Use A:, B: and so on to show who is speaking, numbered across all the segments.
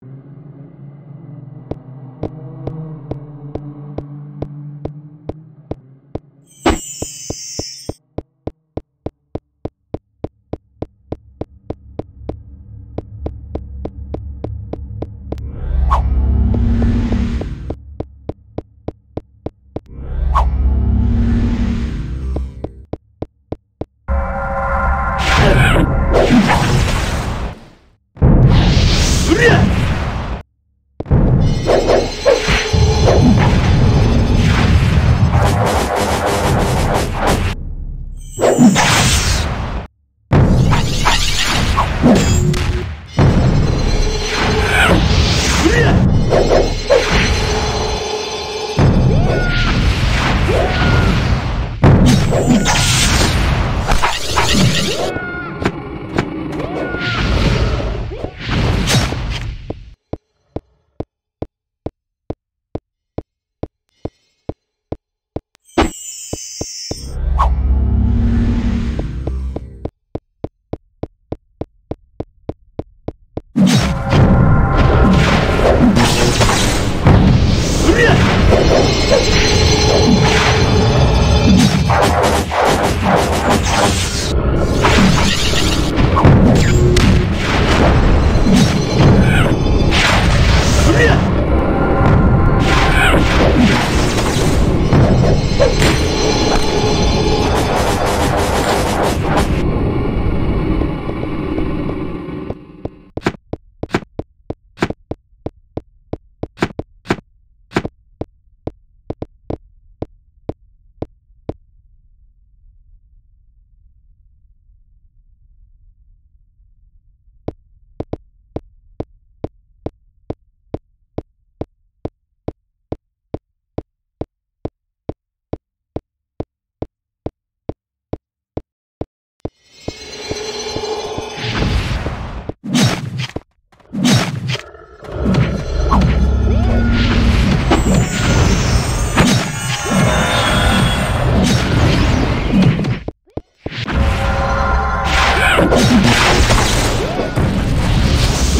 A: you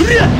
A: 으랴!